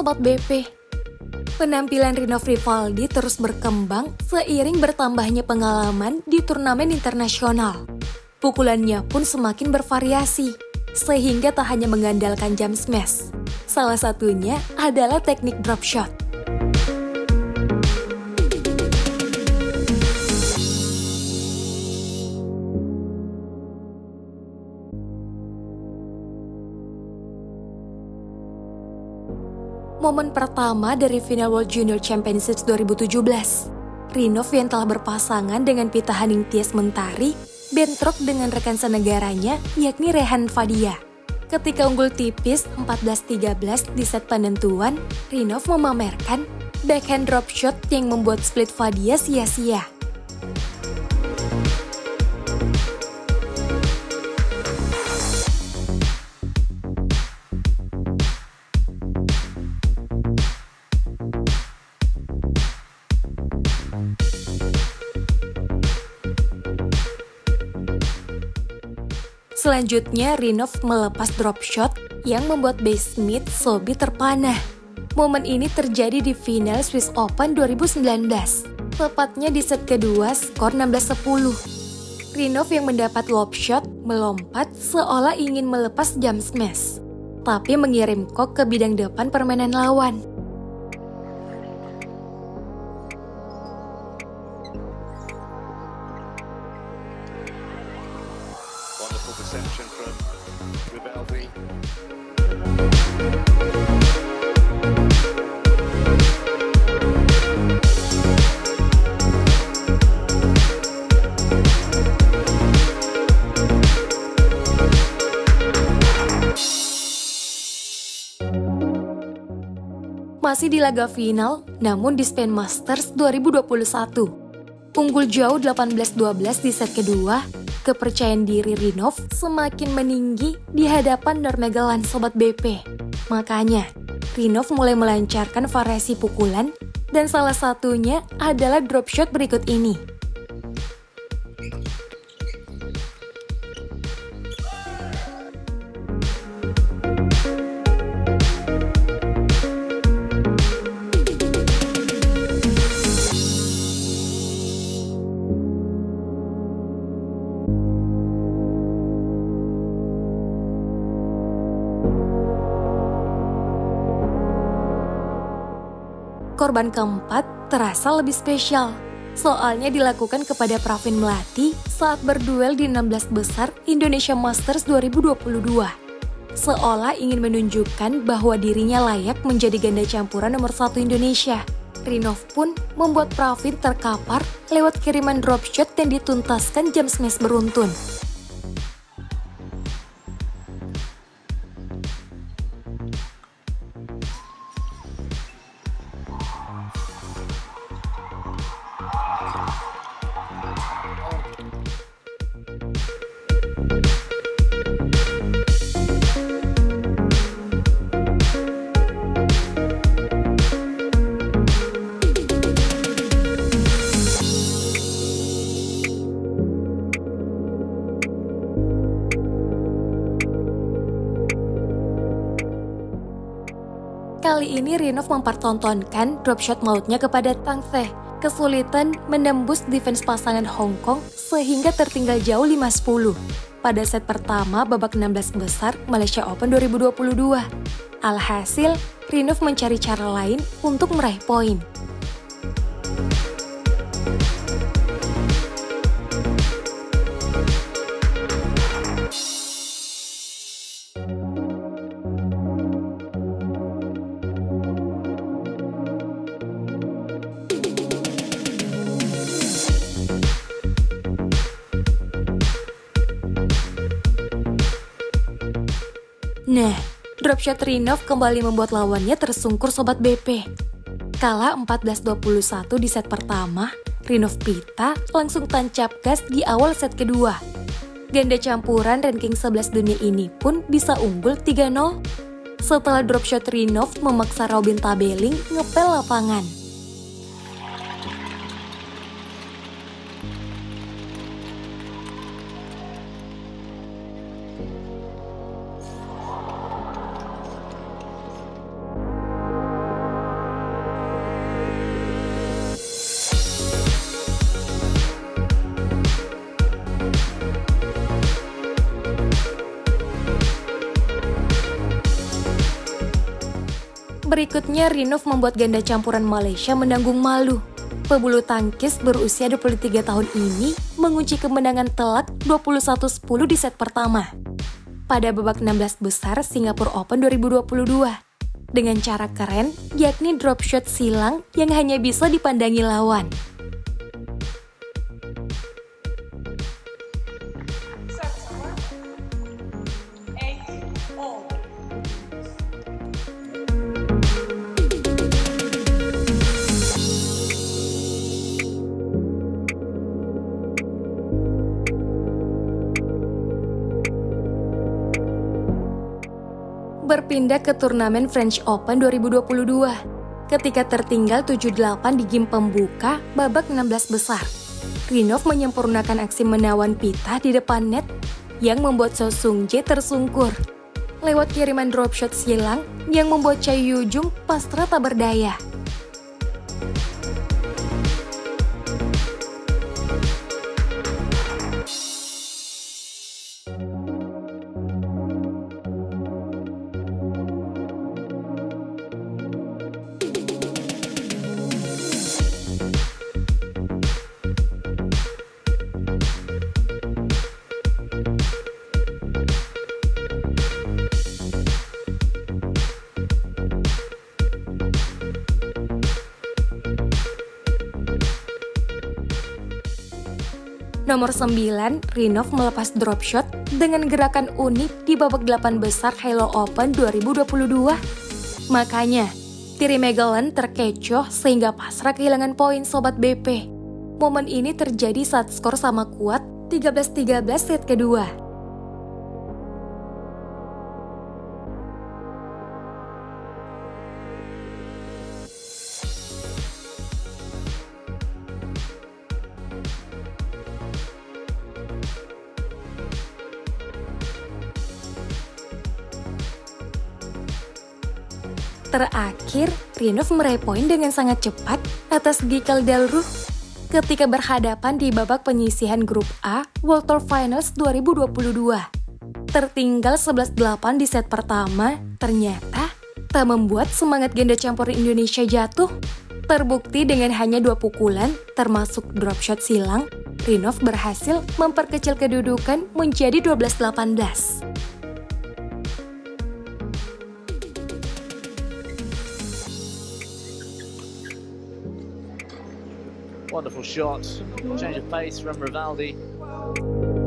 Sobat BP. Penampilan Rino Rivaldi terus berkembang seiring bertambahnya pengalaman di turnamen internasional. Pukulannya pun semakin bervariasi, sehingga tak hanya mengandalkan jam smash. Salah satunya adalah teknik drop shot. Momen pertama dari final World Junior Championships 2017. Rinov yang telah berpasangan dengan Pita Haning Tias Mentari bentrok dengan rekan senegaranya yakni Rehan Fadia. Ketika unggul tipis 14-13 di set penentuan, Rinov memamerkan backhand drop shot yang membuat split Fadia sia-sia. Selanjutnya, Rinov melepas drop shot yang membuat base mid Sobi terpanah. Momen ini terjadi di final Swiss Open 2019, tepatnya di set kedua skor 16-10. Rinov yang mendapat lob shot melompat seolah ingin melepas jam smash, tapi mengirim kok ke bidang depan permainan lawan. Masih di laga final, namun di Spain Masters 2021. Unggul jauh 18-12 di set kedua, kepercayaan diri Rinov semakin meninggi di hadapan Nurmagomedov Sobat BP. Makanya, Rinov mulai melancarkan variasi pukulan dan salah satunya adalah drop shot berikut ini. Korban keempat terasa lebih spesial. Soalnya dilakukan kepada Pravin Melati saat berduel di 16 besar Indonesia Masters 2022. Seolah ingin menunjukkan bahwa dirinya layak menjadi ganda campuran nomor satu Indonesia. Rinov pun membuat Pravin terkapar lewat kiriman drop shot yang dituntaskan jam smash beruntun. Kali ini Rinov mempertontonkan dropshot mautnya kepada Tang Tse. Kesulitan menembus defense pasangan Hong Kong sehingga tertinggal jauh 5-10. Pada set pertama babak 16 besar Malaysia Open 2022. Alhasil, Rinov mencari cara lain untuk meraih poin. Nah, dropshot Rinov kembali membuat lawannya tersungkur Sobat BP. Kala 14-21 di set pertama, Rinov Pita langsung tancap gas di awal set kedua. Ganda campuran ranking 11 dunia ini pun bisa unggul 3-0 setelah dropshot Rinov memaksa Robin Tabeling ngepel lapangan. Berikutnya, Rinov membuat ganda campuran Malaysia menanggung malu. Pebulu tangkis berusia 23 tahun ini mengunci kemenangan telak 21-10 di set pertama. Pada babak 16 besar Singapura Open 2022. Dengan cara keren, yakni drop shot silang yang hanya bisa dipandangi lawan. Berpindah ke turnamen French Open 2022 ketika tertinggal 7-8 di game pembuka babak 16 besar. Rinov menyempurnakan aksi menawan pita di depan net yang membuat So Sung Jae tersungkur. Lewat kiriman drop shot silang yang membuat Chai Yu Jung pasrah tak berdaya. Nomor 9, Rinov melepas drop shot dengan gerakan unik di babak 8 besar Halo Open 2022. Makanya, Tiri Megalan terkecoh sehingga pasrah kehilangan poin Sobat BP. Momen ini terjadi saat skor sama kuat 13-13 set kedua. Terakhir, Rinov meraih dengan sangat cepat atas Gikel Delruh ketika berhadapan di babak penyisihan grup A World Tour Finals 2022. Tertinggal 11-8 di set pertama, ternyata tak membuat semangat ganda campur Indonesia jatuh. Terbukti dengan hanya dua pukulan, termasuk drop shot silang, Rinov berhasil memperkecil kedudukan menjadi 12-18. Wonderful shot. Change of pace from Rivaldi.